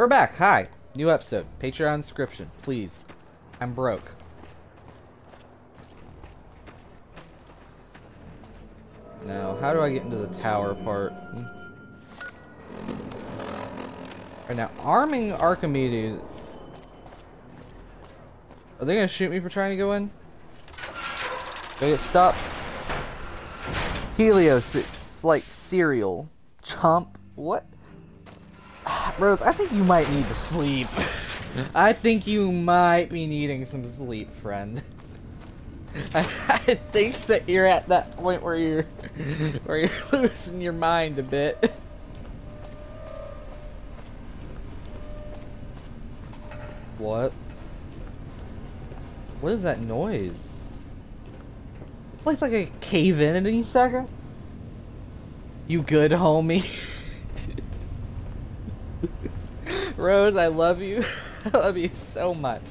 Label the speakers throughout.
Speaker 1: We're back. Hi. New episode. Patreon inscription. Please. I'm broke. Now, how do I get into the tower part? Hmm. Right now, arming Archimedes. Are they gonna shoot me for trying to go in? Okay, stop. Helios, it's like cereal. Chomp. What? Ah, Rose, I think you might need to sleep. I think you might be needing some sleep, friend. I, I think that you're at that point where you're where you're losing your mind a bit. What? What is that noise? Place like a cave in any second. You good, homie? Rose, I love you. I love you so much.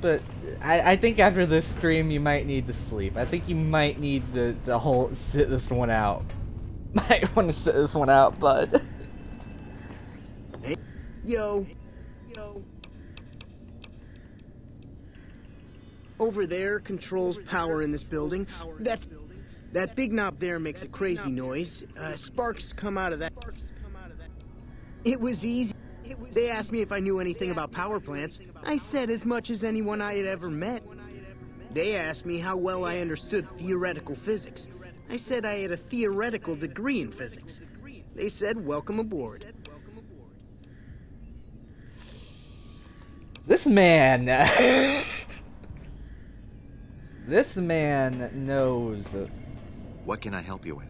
Speaker 1: But I, I think after this stream, you might need to sleep. I think you might need to, to whole sit this one out. Might want to sit this one out, bud.
Speaker 2: Yo, yo. Over there controls power in this building. That's that big knob there makes a crazy noise. Uh, sparks come out of that. It was easy. They asked me if I knew anything about power plants. I said as much as anyone I had ever met. They asked me how well I understood theoretical physics. I said I had a theoretical degree in physics. They said, welcome aboard.
Speaker 1: This man... this man knows
Speaker 3: What can I help you with?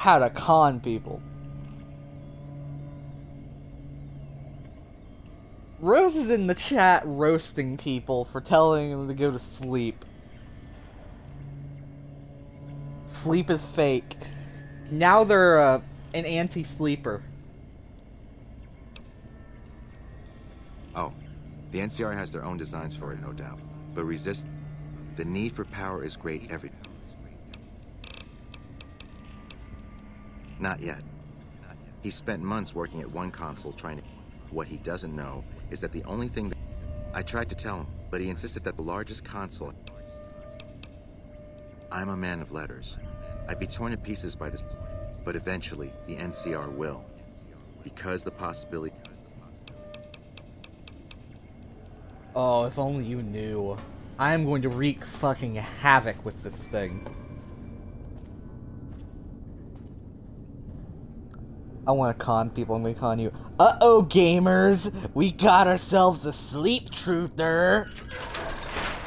Speaker 1: how to con people. Rose is in the chat roasting people for telling them to go to sleep. Sleep is fake. Now they're uh, an anti-sleeper.
Speaker 3: Oh, the NCR has their own designs for it, no doubt. But resist. The need for power is great every. Not yet. He spent months working at one console trying to. What he doesn't know is that the only thing that. I tried to tell him, but he insisted that the largest console. I'm a man of letters. I'd be torn to pieces by this, but eventually the NCR will. Because the possibility.
Speaker 1: Oh, if only you knew. I am going to wreak fucking havoc with this thing. I want to con people. I'm going to con you. Uh-oh, gamers! We got ourselves a sleep truther!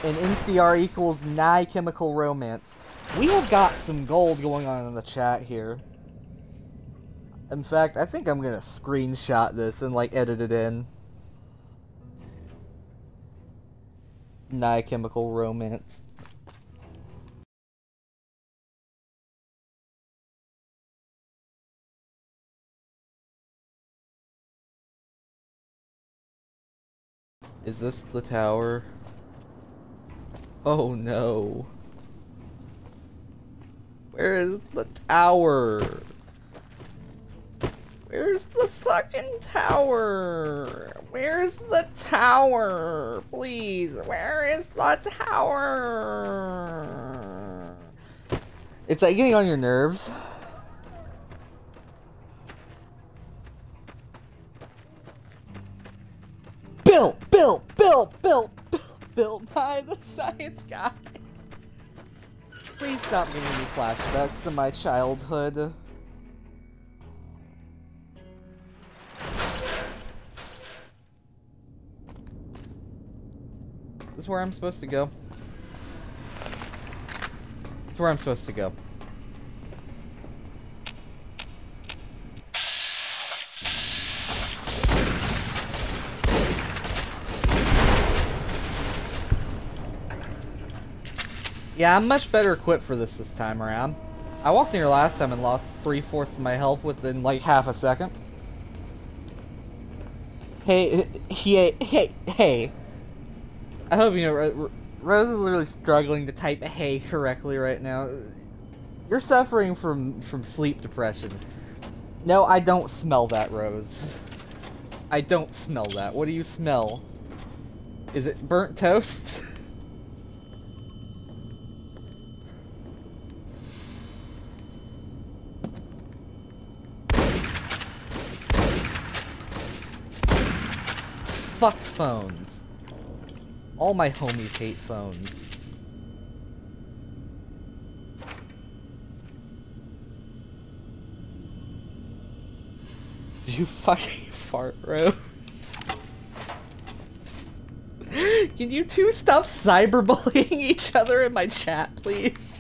Speaker 1: And NCR equals nigh chemical romance. We have got some gold going on in the chat here. In fact, I think I'm going to screenshot this and, like, edit it in. Nigh chemical romance. Is this the tower? Oh no. Where is the tower? Where's the fucking tower? Where's the tower? Please, where is the tower? It's like getting on your nerves. Bill, Bill, Bill, Bill, built by the science guy. Please stop giving me flashbacks to my childhood. This is where I'm supposed to go. This is where I'm supposed to go. Yeah, I'm much better equipped for this this time around. I walked in here last time and lost three-fourths of my health within like half a second. Hey, hey, hey, hey. I hope you know, Rose is literally struggling to type hey correctly right now. You're suffering from, from sleep depression. No, I don't smell that, Rose. I don't smell that. What do you smell? Is it burnt toast? Fuck phones. All my homies hate phones. Did you fucking fart, Rose? Can you two stop cyberbullying each other in my chat, please?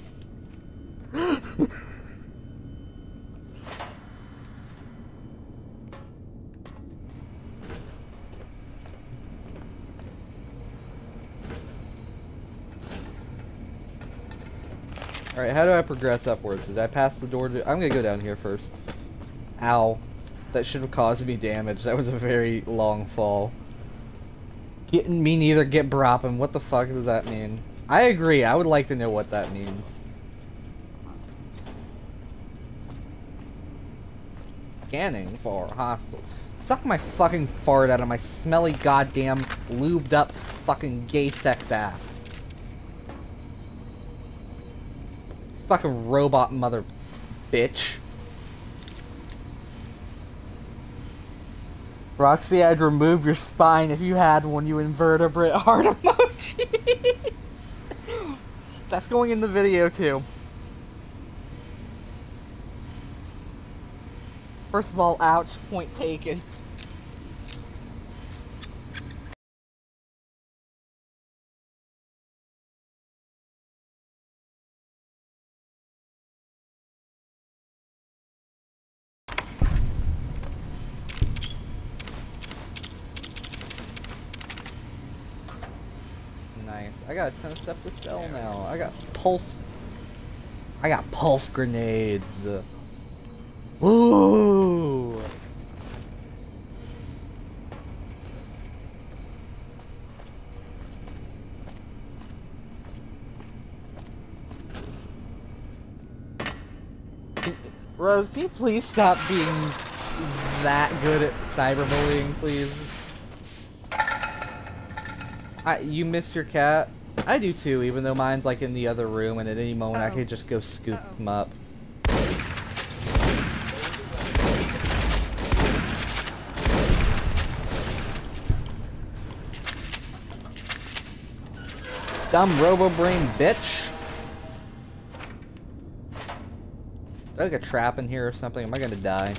Speaker 1: Alright, how do I progress upwards? Did I pass the door to- I'm gonna go down here first. Ow. That should have caused me damage. That was a very long fall. Getting me neither get bropping. What the fuck does that mean? I agree. I would like to know what that means. Scanning for hostiles. Suck my fucking fart out of my smelly goddamn lubed up fucking gay sex ass. Fucking robot mother bitch. Roxy, I'd remove your spine if you had one, you invertebrate heart emoji. That's going in the video too. First of all, ouch, point taken. Nice. I got a ton of stuff to sell now. I got pulse. I got pulse grenades. Ooh. Rose, can you please stop being that good at cyberbullying, please? I, you miss your cat? I do too, even though mine's like in the other room, and at any moment I
Speaker 4: Uh-oh.
Speaker 1: could just go scoop
Speaker 4: Uh-oh.
Speaker 1: him up. Dumb robo brain bitch. Is there like a trap in here or something? Am I gonna die?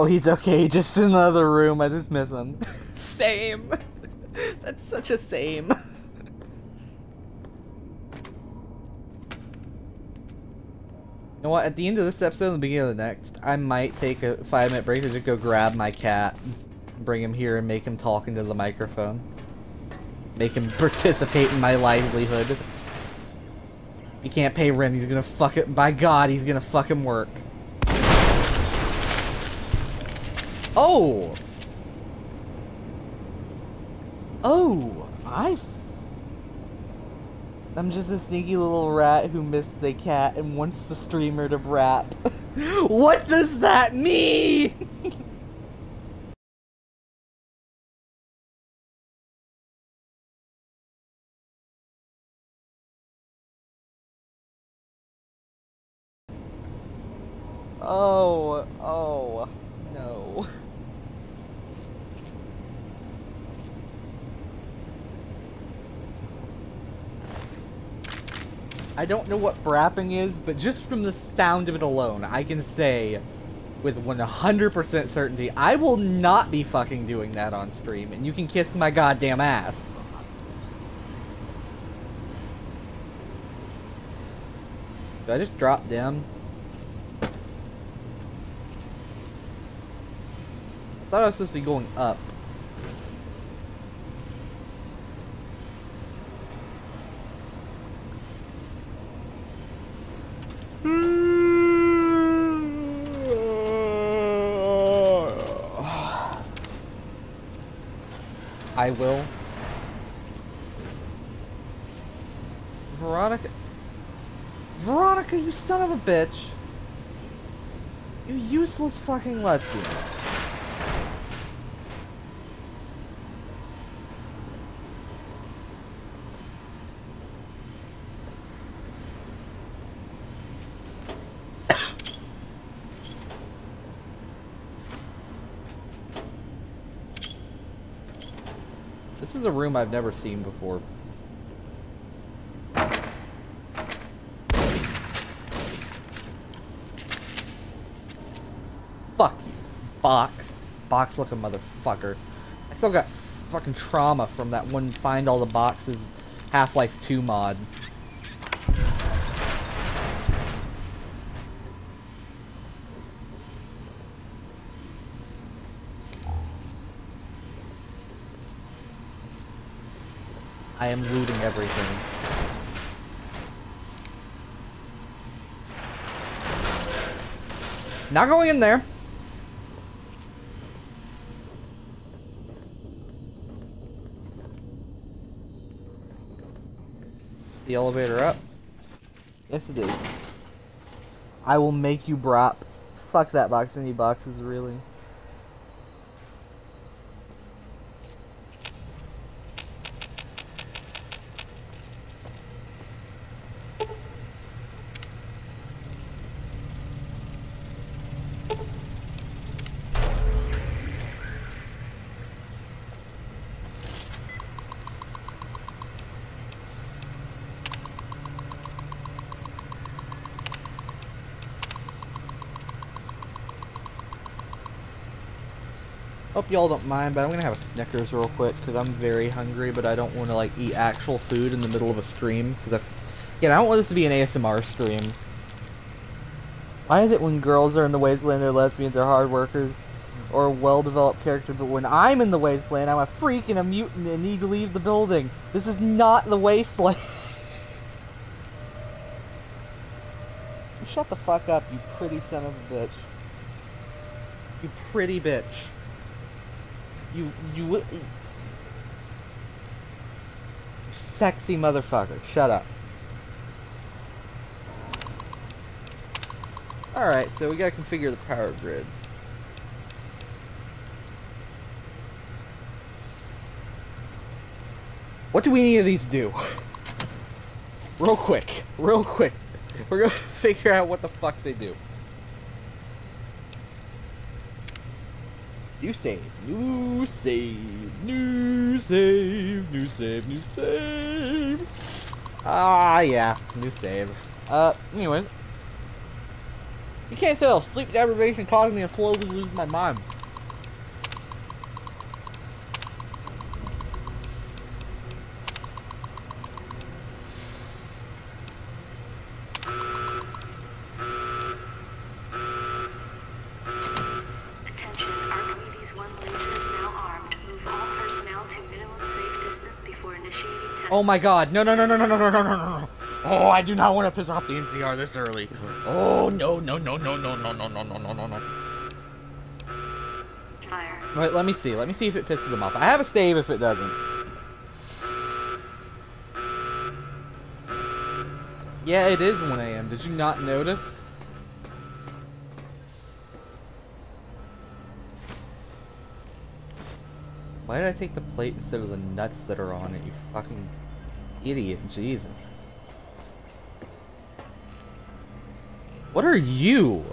Speaker 1: Oh, he's okay. Just in the other room. I just miss him. same. That's such a same. You know what? At the end of this episode and the beginning of the next, I might take a five minute break to just go grab my cat, bring him here, and make him talk into the microphone. Make him participate in my livelihood. He can't pay rent. He's gonna fuck it. By God, he's gonna fucking work. Oh! Oh! I... I'm just a sneaky little rat who missed the cat and wants the streamer to rap. what does that mean? oh, oh, no. I don't know what brapping is, but just from the sound of it alone, I can say with 100% certainty, I will not be fucking doing that on stream, and you can kiss my goddamn ass. Did I just drop down? I thought I was supposed to be going up. I will. Veronica. Veronica, you son of a bitch. You useless fucking lesbian. Is a room I've never seen before. Fuck you. Box. Box looking motherfucker. I still got fucking trauma from that one find all the boxes Half-Life 2 mod. Am looting everything. Not going in there. The elevator up? Yes, it is. I will make you brop. Fuck that box. Any boxes, really. Hope y'all don't mind, but I'm gonna have a Snickers real quick because I'm very hungry, but I don't want to like eat actual food in the middle of a stream because I, yeah, I don't want this to be an ASMR stream. Why is it when girls are in the wasteland, they're lesbians, they're hard workers, or well-developed characters, but when I'm in the wasteland, I'm a freak and a mutant and need to leave the building. This is not the wasteland. Shut the fuck up, you pretty son of a bitch. You pretty bitch. You, you, sexy motherfucker. Shut up. Alright, so we gotta configure the power grid. What do any of these do? Real quick. Real quick. We're gonna figure out what the fuck they do. New save, new save, new save, new save, new save. Ah, yeah, new save. Uh, anyways. You can't tell, sleep deprivation caused me to slowly lose my mind. Oh my god, no, no, no, no, no, no, no, no, no, no. Oh, I do not want to piss off the NCR this early. Oh, no, no, no, no, no, no, no, no, no, no, no, no.
Speaker 4: Fire.
Speaker 1: Wait, let me see. Let me see if it pisses them off. I have a save if it doesn't. Yeah, it is 1 a.m. Did you not notice? Why did I take the plate instead of the nuts that are on it, you fucking idiot? Jesus. What are you?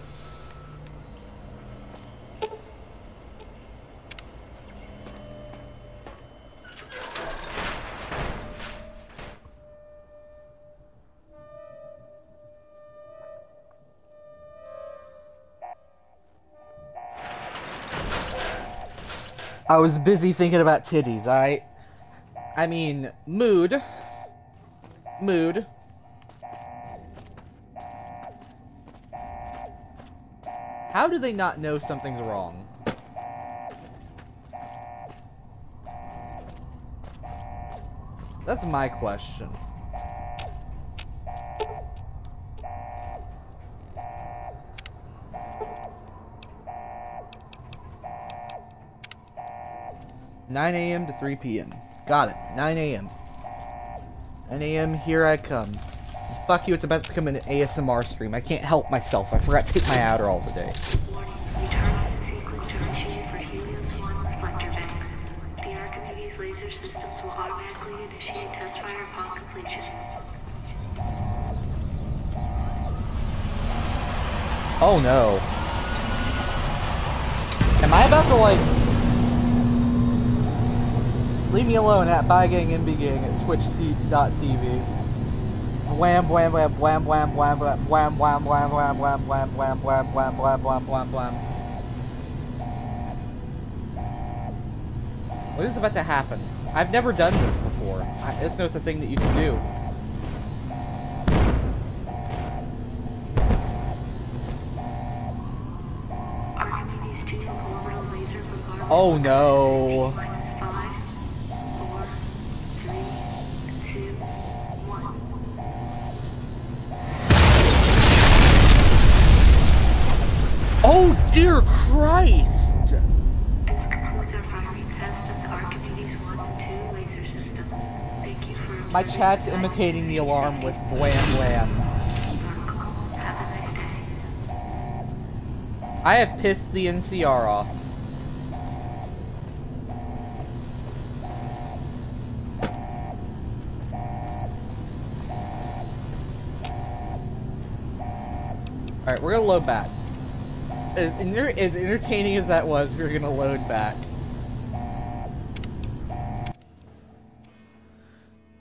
Speaker 1: I was busy thinking about titties. I, I mean, mood, mood. How do they not know something's wrong? That's my question. 9 a.m. to 3 p.m. Got it. 9 a.m. 9 a.m. Here I come. Fuck you, it's about to become an ASMR stream. I can't help myself. I forgot to take my Adderall today.
Speaker 4: Warning, return sequence to initiate for Helios 1 reflector banks. The Archimedes laser systems will automatically initiate test fire upon completion.
Speaker 1: Oh no. Am I about to like leave me alone at bigangenbygang at twitch.tv? Wham wham wham wham wham wham wham wham wham wham wham wham wham wham wham wham wham wham wham wham What is about to happen? I've never done this before. I, it's no such thing that you can do.
Speaker 4: Archimedes 2 orbital laser bombardment.
Speaker 1: Oh no. My chat's imitating the alarm with blam blam. I have pissed the NCR off. Alright, we're gonna load back. As, as entertaining as that was, we're gonna load back.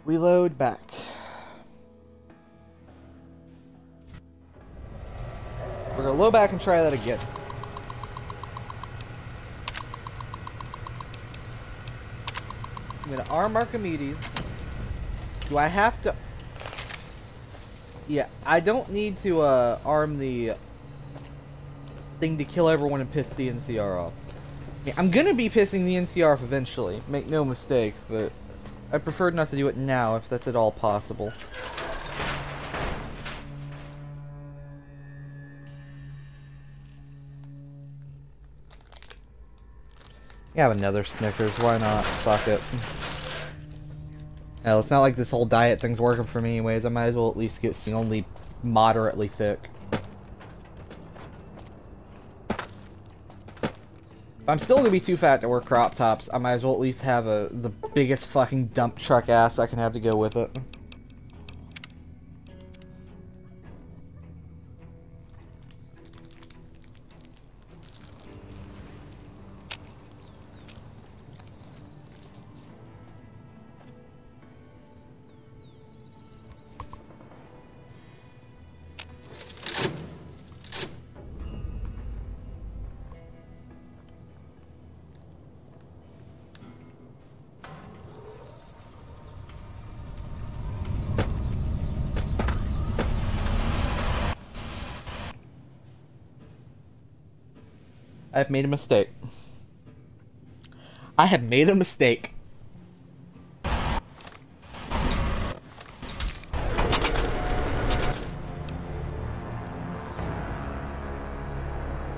Speaker 1: We load back. We're gonna load back and try that again. I'm gonna arm Archimedes. Do I have to? Yeah, I don't need to uh, arm the thing to kill everyone and piss the NCR off. I'm gonna be pissing the NCR off eventually, make no mistake, but I prefer not to do it now if that's at all possible. You have another Snickers, why not? Fuck it. Hell, it's not like this whole diet thing's working for me anyways, I might as well at least get only moderately thick. I'm still gonna be too fat to wear crop tops, I might as well at least have a the biggest fucking dump truck ass I can have to go with it. I have made a mistake. I have made a mistake.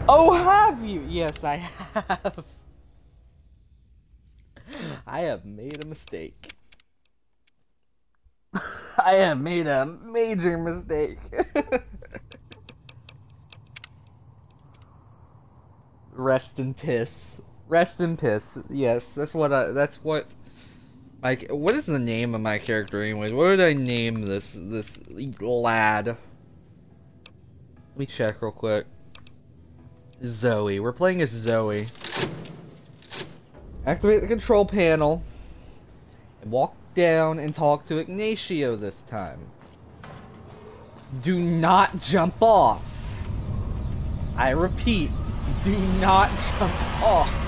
Speaker 1: Oh, have you? Yes, I have. I have made a mistake. I have made a major mistake. Rest in piss. Rest in piss. Yes, that's what I. That's what. Like, what is the name of my character, anyways? What did I name this this lad? Let me check real quick. Zoe. We're playing as Zoe. Activate the control panel. And walk down and talk to Ignacio this time. Do not jump off. I repeat, do not jump off. Oh.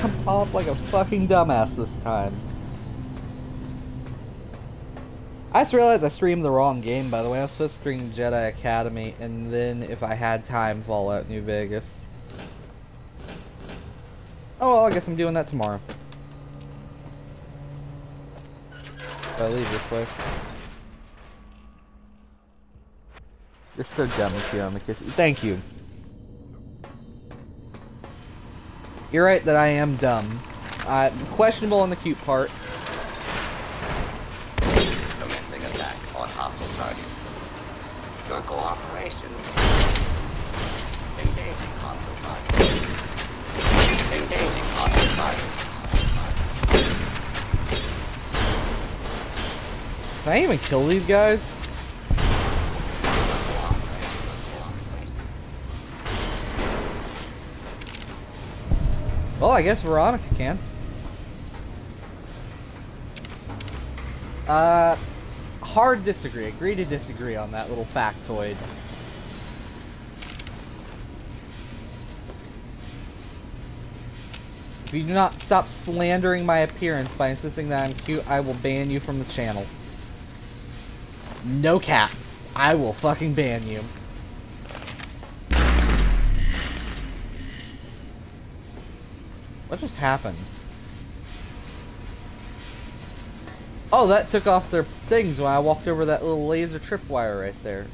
Speaker 1: Jump off like a fucking dumbass this time. I just realized I streamed the wrong game, by the way. I was supposed to stream Jedi Academy, and then, if I had time, Fallout New Vegas. Oh, well, I guess I'm doing that tomorrow. I leave this way. You're so dumb, Kiyomakis. Thank you. You're right that I am dumb. Uh, questionable on the cute part.
Speaker 5: Commencing attack on hostile target. Your cooperation.
Speaker 1: Can I even kill these guys? Well, I guess Veronica can. Uh, hard disagree. Agree to disagree on that little factoid. If you do not stop slandering my appearance by insisting that I'm cute, I will ban you from the channel. No cap. I will fucking ban you. What just happened? Oh, that took off their things when I walked over that little laser tripwire right there.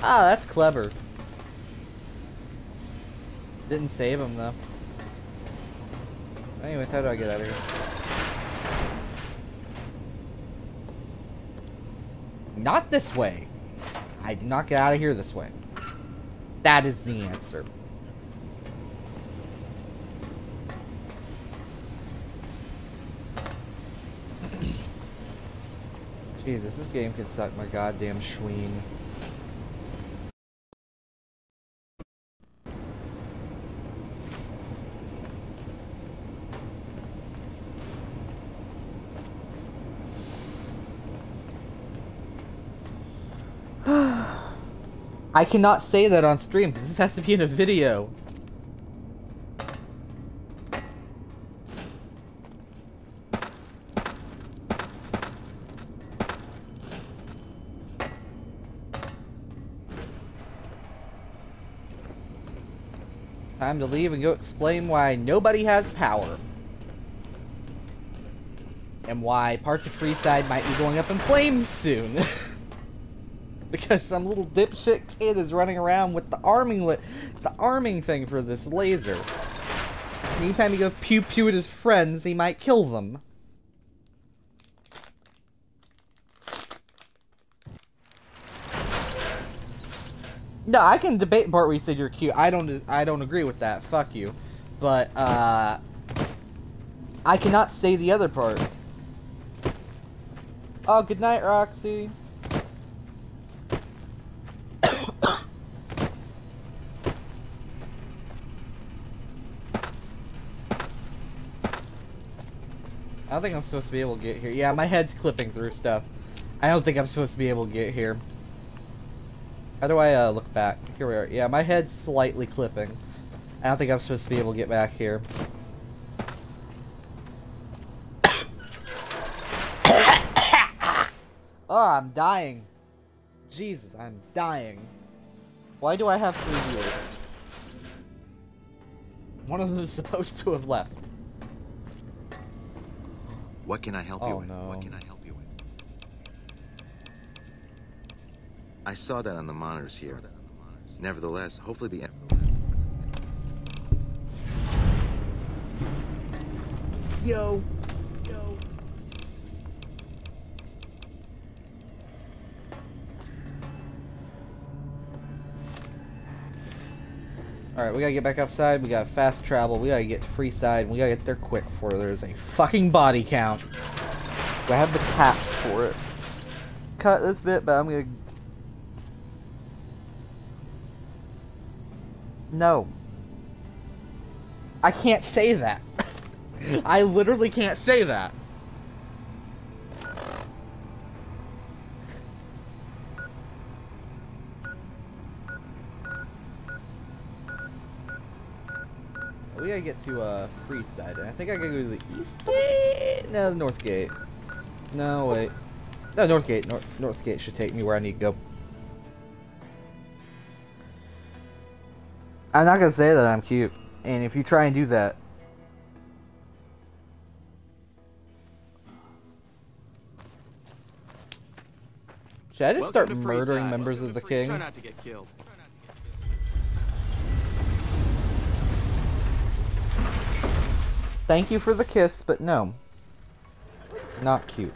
Speaker 1: Ah, that's clever. Didn't save him though. Anyways, how do I get out of here? Not this way. I do not get out of here this way. That is the answer. Jesus, this game can suck my goddamn schween. I cannot say that on stream this has to be in a video. Time to leave and go explain why nobody has power. And why parts of Freeside might be going up in flames soon. because some little dipshit kid is running around with the arming the arming thing for this laser. Anytime he goes pew pew at his friends, he might kill them. No, I can debate part where you said you're cute. I don't I don't agree with that. Fuck you. But uh I cannot say the other part. Oh, good night, Roxy. I don't think I'm supposed to be able to get here. Yeah, my head's clipping through stuff. I don't think I'm supposed to be able to get here. How do I uh, look back? Here we are. Yeah, my head's slightly clipping. I don't think I'm supposed to be able to get back here. oh, I'm dying. Jesus, I'm dying. Why do I have three viewers? One of them is supposed to have left.
Speaker 3: What can I help you
Speaker 1: Oh,
Speaker 3: with?
Speaker 1: no.
Speaker 3: What can I help you with? I saw that on the monitors here. Nevertheless, hopefully the
Speaker 2: Yo. Yo.
Speaker 1: Alright, we gotta get back outside. We gotta fast travel. We gotta get Freeside. We gotta get there quick before there's a fucking body count. Do I have the caps for it? Cut this bit, but I'm gonna. No. I can't say that. I literally can't say that. Get to uh free side. I think I gotta go to the east gate. No, the north gate. No, wait. No, north gate. North north gate should take me where I need to go. I'm not gonna say that I'm cute, and if you try and do that, Should I just start
Speaker 6: Welcome to
Speaker 1: murdering members of the king?
Speaker 6: Try not to get killed.
Speaker 1: Thank you for the kiss, but no. Not cute.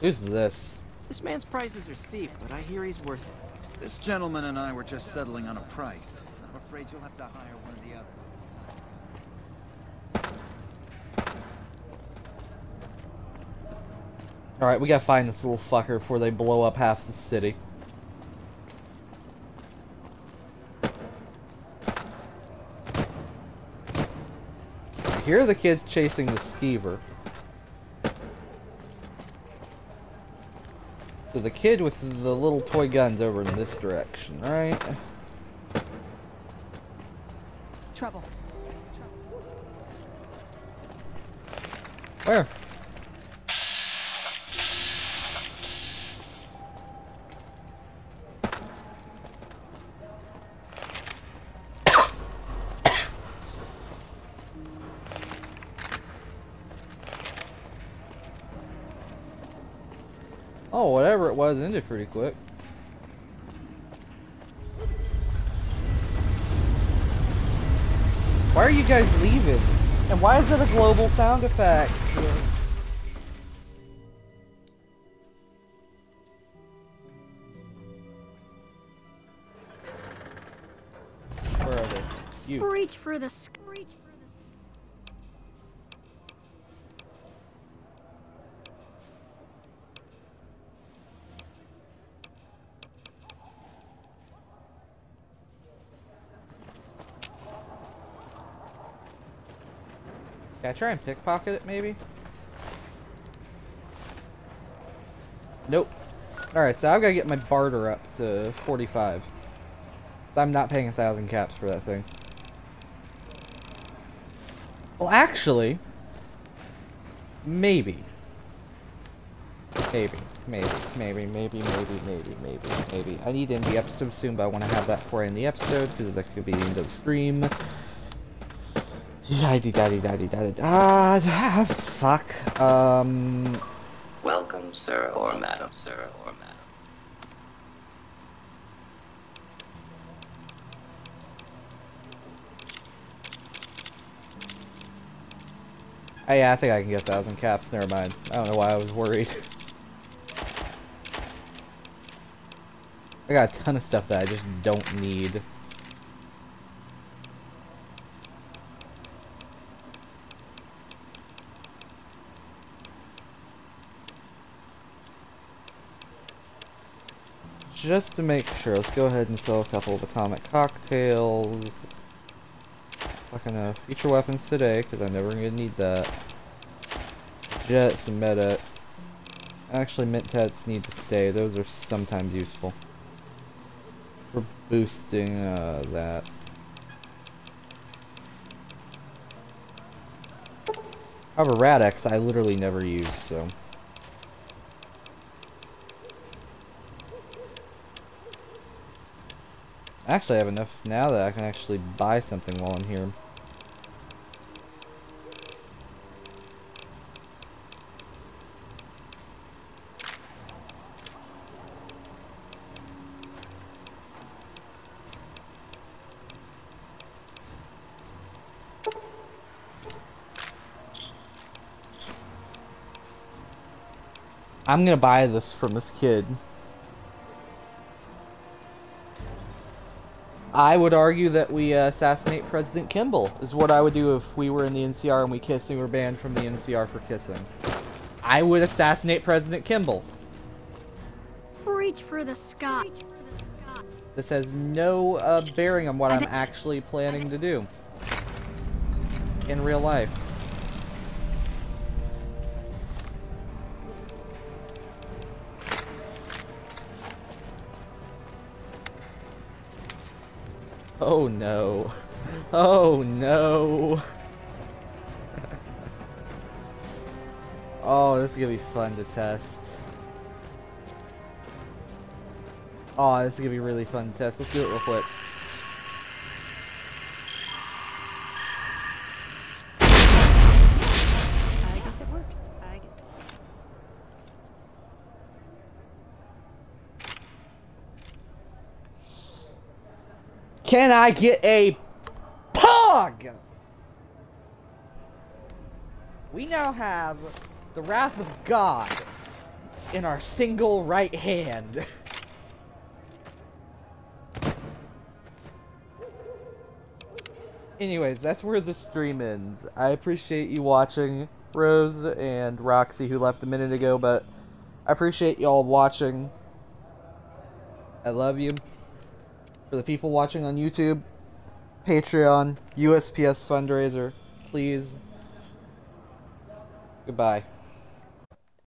Speaker 1: Who's this?
Speaker 6: This man's prices are steep, but I hear he's worth it.
Speaker 7: This gentleman and I were just settling on a price. I'm afraid you'll have to hire one of the others this time.
Speaker 1: Alright, we gotta find this little fucker before they blow up half the city. Here are the kids chasing the skeever. So the kid with the little toy gun's over in this direction, right?
Speaker 8: Trouble.
Speaker 1: Where? It was ended pretty quick. Why are you guys leaving? And why is it a global sound effect? Where are they? You.
Speaker 8: Reach for the sk- reach for the sk-
Speaker 1: Can I try and pickpocket it, maybe? Nope. Alright, so I've got to get my barter up to 45. I'm not paying a thousand caps for that thing. Well, actually, maybe. Maybe, maybe, maybe, maybe, maybe, maybe, maybe, maybe. I need to end the episode soon, but I want to have that for in the episode, because that could be the end of the stream. Daddy, daddy, daddy, daddy. Ah, fuck. Um,
Speaker 5: Welcome, sir or madam, sir or madam.
Speaker 1: oh, yeah, I think I can get a thousand caps. Never mind. I don't know why I was worried. I got a ton of stuff that I just don't need. Just to make sure, let's go ahead and sell a couple of atomic cocktails. Fucking uh, future weapons today, because I'm never gonna need that. Jets and meta. Actually, Mentats need to stay. Those are sometimes useful. For boosting uh, that. However, Rad-X I literally never use, so. I actually, I have enough now that I can actually buy something while I'm here. I'm gonna buy this from this kid. I would argue that we uh, assassinate President Kimball, is what I would do if we were in the NCR and we kissed and we were banned from the NCR for kissing. I would assassinate President Kimball.
Speaker 8: reach for the sky. Reach for the sky.
Speaker 1: This has no uh, bearing on what
Speaker 8: I
Speaker 1: I'm actually planning to do in real life. Oh no. Oh no. oh, this is gonna be fun to test. Oh, this is gonna be really fun to test. Let's do it real quick.
Speaker 8: I guess it works. I guess it works.
Speaker 1: Can I get a POG? We now have the Wrath of God in our single right hand. Anyways, that's where the stream ends. I appreciate you watching, Rose and Roxy, who left a minute ago, but I appreciate y'all watching. I love you. For the people watching on YouTube, Patreon, USPS fundraiser, please. Goodbye.